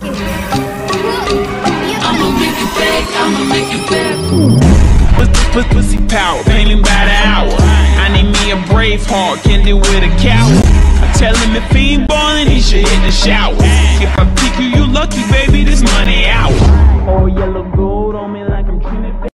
I'ma make it I'ma make it. Pussy, pussy, pussy power, painting by the hour. I need me a brave heart, can do with a coward. I tell him if he ain't ballin', he should hit the shower. If I peek.